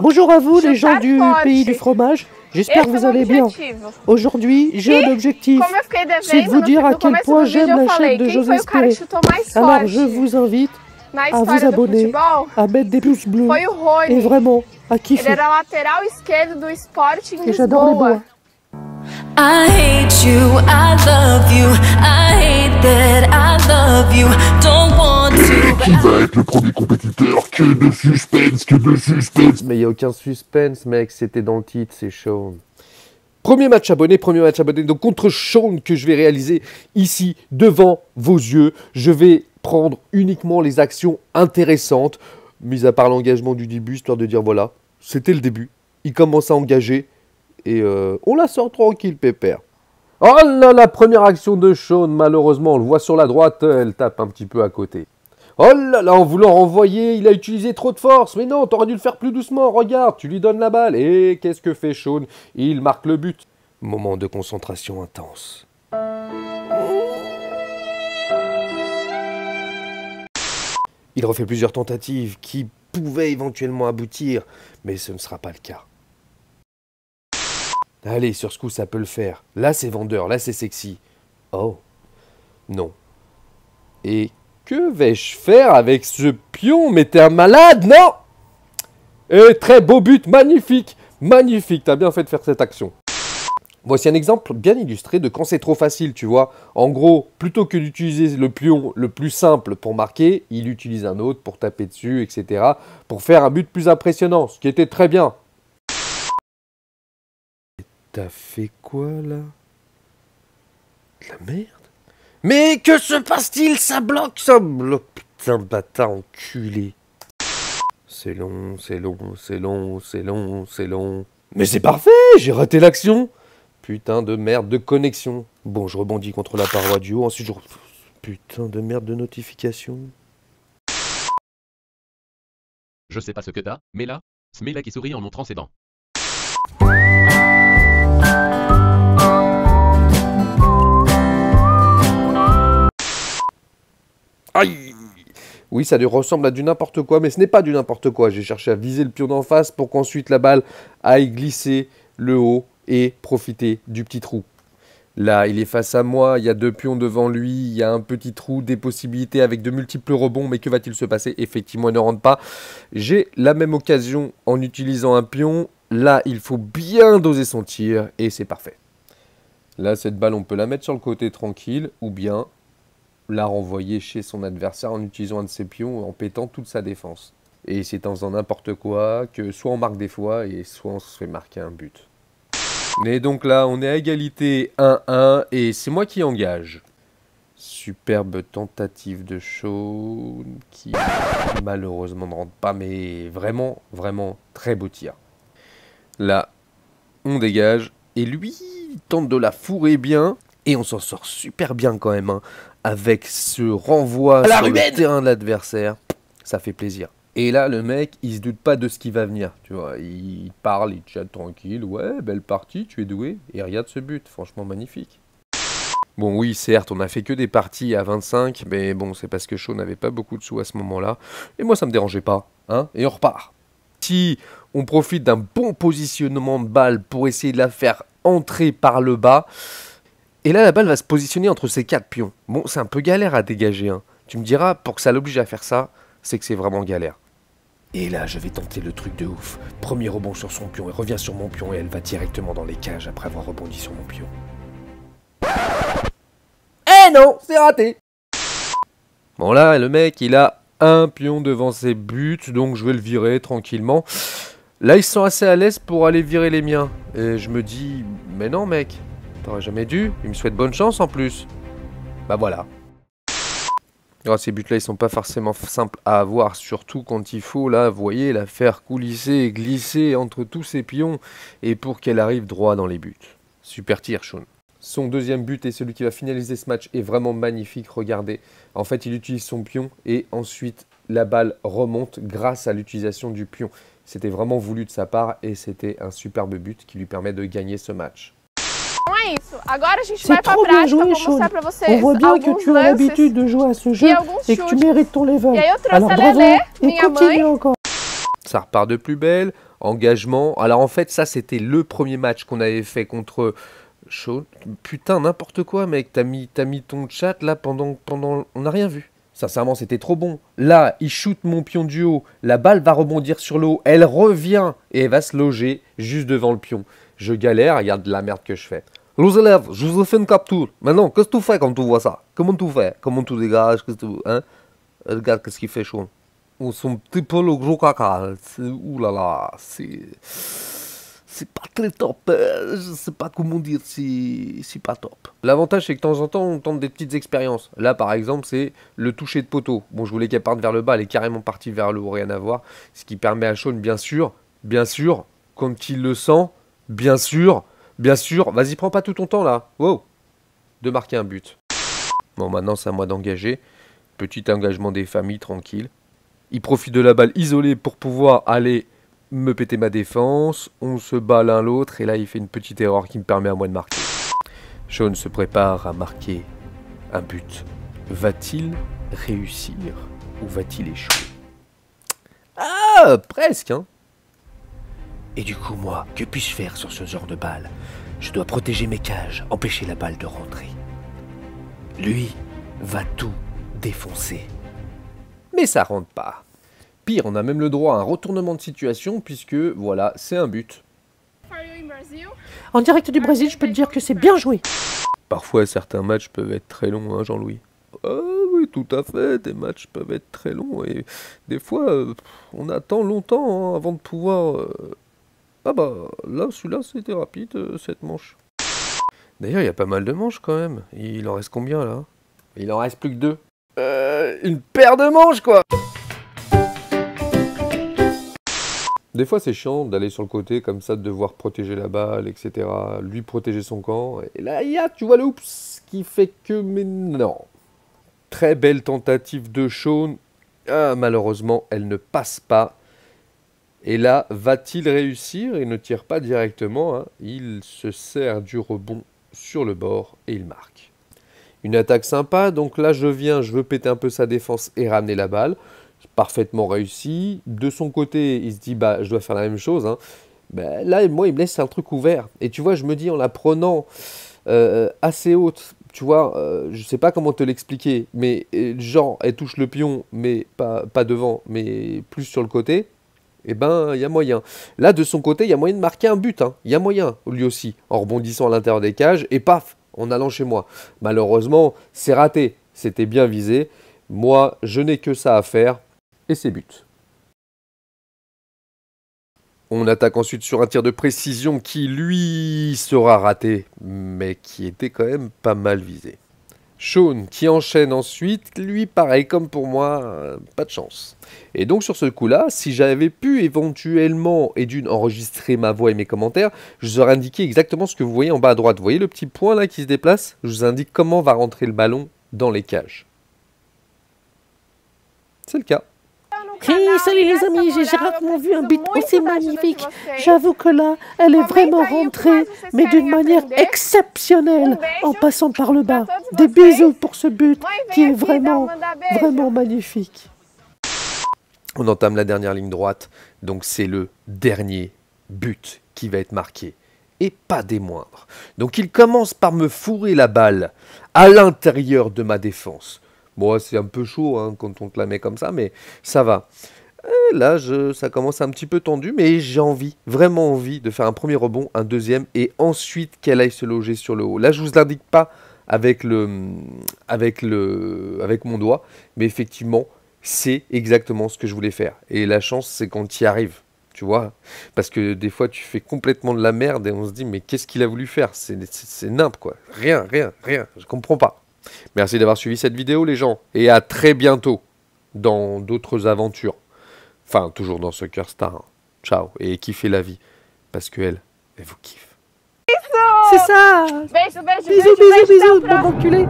Bonjour à vous, les gens du pays du fromage. J'espère que vous allez bien. Aujourd'hui, j'ai un objectif. C'est de vous dire à quel point j'aime la chaîne de José Espéré. Alors, je vous invite à vous abonner, à mettre des pouces bleus et vraiment à kiffer. Et j'adore les bois. I hate you, I love you, I Qui va être le premier compétiteur Que de suspense, que de suspense Mais il n'y a aucun suspense, mec, c'était dans le titre, c'est Sean. Premier match abonné, premier match abonné, donc contre Sean que je vais réaliser ici devant vos yeux. Je vais prendre uniquement les actions intéressantes, mis à part l'engagement du début, histoire de dire voilà, c'était le début. Il commence à engager, et euh, on la sort tranquille, pépère. Oh là, la première action de Sean, malheureusement, on le voit sur la droite, elle tape un petit peu à côté. Oh là là, en voulant renvoyer, il a utilisé trop de force. Mais non, t'aurais dû le faire plus doucement. Regarde, tu lui donnes la balle. Et qu'est-ce que fait Sean Il marque le but. Moment de concentration intense. Il refait plusieurs tentatives qui pouvaient éventuellement aboutir, mais ce ne sera pas le cas. Allez, sur ce coup, ça peut le faire. Là, c'est vendeur, là, c'est sexy. Oh, non. Et que vais-je faire avec ce pion Mais t'es un malade, non? Et très beau but, magnifique, magnifique, t'as bien fait de faire cette action. Voici un exemple bien illustré de quand c'est trop facile, tu vois. En gros, plutôt que d'utiliser le pion le plus simple pour marquer, il utilise un autre pour taper dessus, etc. Pour faire un but plus impressionnant, ce qui était très bien. T'as fait quoi là? La merde? Mais que se passe-t-il? Ça bloque, ça bloque Putain de bâtard enculé C'est long, c'est long, c'est long, c'est long, c'est long. Mais c'est parfait J'ai raté l'action Putain de merde de connexion. Bon, je rebondis contre la paroi du haut, ensuite je... Putain de merde de notification. Je sais pas ce que t'as, mais là, Smela qui sourit en montrant ses dents. Oui, ça lui ressemble à du n'importe quoi, mais ce n'est pas du n'importe quoi. J'ai cherché à viser le pion d'en face pour qu'ensuite la balle aille glisser le haut et profiter du petit trou. Là, il est face à moi, il y a deux pions devant lui, il y a un petit trou, des possibilités avec de multiples rebonds, mais que va-t-il se passer? Effectivement, il ne rentre pas. J'ai la même occasion en utilisant un pion. Là, il faut bien doser son tir, et c'est parfait. Là, cette balle, on peut la mettre sur le côté tranquille, ou bien l'a renvoyer chez son adversaire en utilisant un de ses pions, en pétant toute sa défense. Et c'est en faisant n'importe quoi que soit on marque des fois et soit on se fait marquer un but. Mais donc là, on est à égalité 1-1 et c'est moi qui engage. Superbe tentative de show qui malheureusement ne rentre pas, mais vraiment, vraiment très beau tir. Là, on dégage et lui tente de la fourrer bien et on s'en sort super bien quand même. Hein avec ce renvoi sur le terrain de l'adversaire, ça fait plaisir. Et là, le mec, il se doute pas de ce qui va venir, tu vois. Il parle, il chatte tranquille, ouais, belle partie, tu es doué. Et regarde ce but, franchement magnifique. Bon, oui, certes, on a fait que des parties à 25, mais bon, c'est parce que Shaw n'avait pas beaucoup de sous à ce moment-là. Et moi, ça me dérangeait pas, hein, et on repart. Si on profite d'un bon positionnement de balle pour essayer de la faire entrer par le bas, et là, la balle va se positionner entre ces quatre pions. Bon, c'est un peu galère à dégager. Hein. Tu me diras, pour que ça l'oblige à faire ça, c'est que c'est vraiment galère. Et là, je vais tenter le truc de ouf. Premier rebond sur son pion, elle revient sur mon pion et elle va directement dans les cages après avoir rebondi sur mon pion. Eh non, c'est raté Bon là, le mec, il a un pion devant ses buts, donc je vais le virer tranquillement. Là, ils sont assez à l'aise pour aller virer les miens. Et je me dis, mais non mec, T'aurais jamais dû. Il me souhaite bonne chance en plus. Bah voilà. Oh, ces buts-là, ils sont pas forcément simples à avoir, surtout quand il faut, là, vous voyez, la faire coulisser et glisser entre tous ces pions, et pour qu'elle arrive droit dans les buts. Super tir, Sean. Son deuxième but et celui qui va finaliser ce match est vraiment magnifique, regardez. En fait, il utilise son pion, et ensuite, la balle remonte grâce à l'utilisation du pion. C'était vraiment voulu de sa part, et c'était un superbe but qui lui permet de gagner ce match. C'est trop bien joué, Sean. On voit bien que tu as l'habitude de jouer à ce jeu et que tu mérites ton level. Alors bravo et continue encore. Ça repart de plus belle, engagement. Alors en fait, ça c'était le premier match qu'on avait fait contre Shawn. Putain, n'importe quoi, mec. T'as mis, as mis ton chat là pendant, pendant. On n'a rien vu. Sincèrement, c'était trop bon. Là, il shoot mon pion du haut. La balle va rebondir sur l'eau. Elle revient et elle va se loger juste devant le pion. Je galère, regarde la merde que je fais. Les élèves, je vous ai fait une capture. Maintenant, qu'est-ce que tu fais quand tu vois ça? Comment tu fais? Comment tu dégages? Tu... Hein? Regarde qu'est-ce qu'il fait chaud. On un petit peu le gros caca. Ouh là là, c'est c'est pas très top. Euh, je sais pas comment dire, c'est pas top. L'avantage, c'est que de temps en temps, on tente des petites expériences. Là, par exemple, c'est le toucher de poteau. Bon, je voulais qu'elle parte vers le bas, elle est carrément partie vers le haut, rien à voir. Ce qui permet à Sean, bien sûr, bien sûr, quand il le sent, bien sûr, bien sûr, vas-y, prends pas tout ton temps là. Wow, de marquer un but. Bon, maintenant, c'est à moi d'engager. Petit engagement des familles, tranquille. Il profite de la balle isolée pour pouvoir aller me péter ma défense, on se bat l'un l'autre, et là il fait une petite erreur qui me permet à moi de marquer. Sean se prépare à marquer un but. Va-t-il réussir ou va-t-il échouer? Ah, presque, hein Et du coup, moi, que puis-je faire sur ce genre de balle? Je dois protéger mes cages, empêcher la balle de rentrer. Lui va tout défoncer. Mais ça rentre pas. Pire, on a même le droit à un retournement de situation puisque, voilà, c'est un but. En direct du Brésil, je peux te dire que c'est bien joué. Parfois, certains matchs peuvent être très longs, hein, Jean-Louis? Ah oui, tout à fait, des matchs peuvent être très longs et des fois, euh, on attend longtemps hein, avant de pouvoir... Euh, ah bah, là, celui-là, c'était rapide, euh, cette manche. D'ailleurs, il y a pas mal de manches quand même. Il en reste combien, là? Il en reste plus que deux. une paire de manches, quoi Des fois, c'est chiant d'aller sur le côté comme ça, de devoir protéger la balle, etc. Lui protéger son camp. Et là, il y a, tu vois le oups qui fait que, mais non. Très belle tentative de Sean. Ah, malheureusement, elle ne passe pas. Et là, va-t-il réussir Il ne tire pas directement. Hein. Il se sert du rebond sur le bord et il marque. Une attaque sympa. Donc là, je viens, je veux péter un peu sa défense et ramener la balle parfaitement réussi. De son côté, il se dit bah je dois faire la même chose. Hein. Bah, là, moi, il me laisse un truc ouvert. Et tu vois, je me dis en la prenant euh, assez haute, tu vois, euh, je sais pas comment te l'expliquer, mais euh, genre, elle touche le pion, mais pas, pas devant, mais plus sur le côté. Eh ben, il y a moyen. Là, de son côté, il y a moyen de marquer un but. Hein. Il y a moyen, lui aussi, en rebondissant à l'intérieur des cages, et paf, en allant chez moi. Malheureusement, c'est raté. C'était bien visé. Moi, je n'ai que ça à faire et ses buts. On attaque ensuite sur un tir de précision qui, lui, sera raté, mais qui était quand même pas mal visé. Sean qui enchaîne ensuite, lui pareil comme pour moi, euh, pas de chance. Et donc sur ce coup-là, si j'avais pu éventuellement et d'une enregistrer ma voix et mes commentaires, je vous aurais indiqué exactement ce que vous voyez en bas à droite. Vous voyez le petit point là qui se déplace? Je vous indique comment va rentrer le ballon dans les cages. C'est le cas. Hey, salut les amis, j'ai rarement vu un beat aussi magnifique. J'avoue que là, elle est vraiment rentrée, mais d'une manière exceptionnelle, en passant par le bas. Des bisous pour ce but qui est vraiment, vraiment magnifique. On entame la dernière ligne droite, donc c'est le dernier but qui va être marqué. Et pas des moindres. Donc il commence par me fourrer la balle à l'intérieur de ma défense. Bon, c'est un peu chaud hein, quand on te la met comme ça, mais ça va. Euh, là, je, ça commence un petit peu tendu, mais j'ai envie, vraiment envie de faire un premier rebond, un deuxième, et ensuite qu'elle aille se loger sur le haut. Là, je vous l'indique pas avec le, avec le, avec mon doigt, mais effectivement, c'est exactement ce que je voulais faire. Et la chance, c'est quand y arrives, tu vois, parce que des fois, tu fais complètement de la merde et on se dit, mais qu'est-ce qu'il a voulu faire? C'est nimp, quoi. Rien, rien, rien. Je comprends pas. Merci d'avoir suivi cette vidéo les gens, et à très bientôt dans d'autres aventures. Enfin, toujours dans Soccer Star. Ciao, et kiffez la vie, parce qu'elle, elle vous kiffe. C'est ça Bisous, bisous, bisous, bon enculé